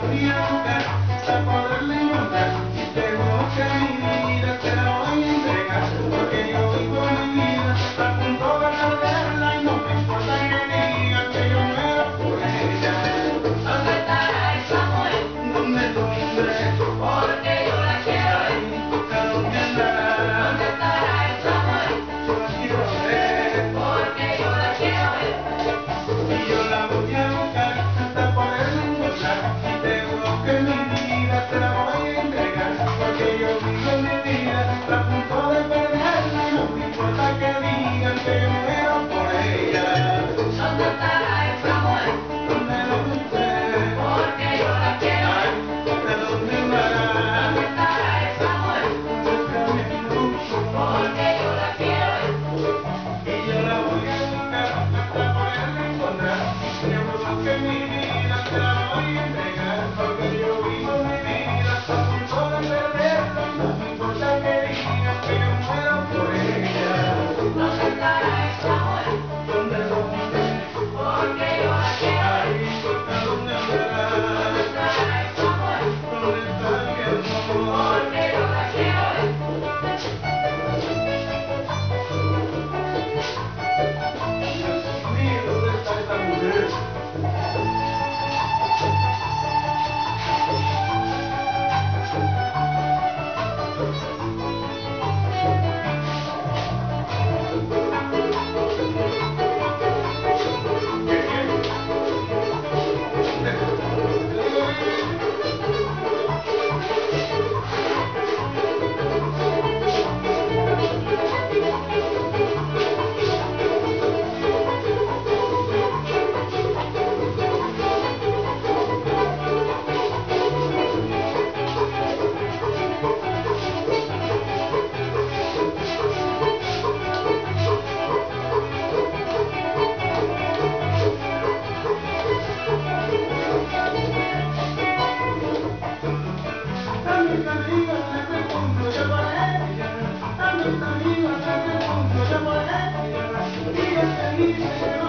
Yeah. Bye. Thank you.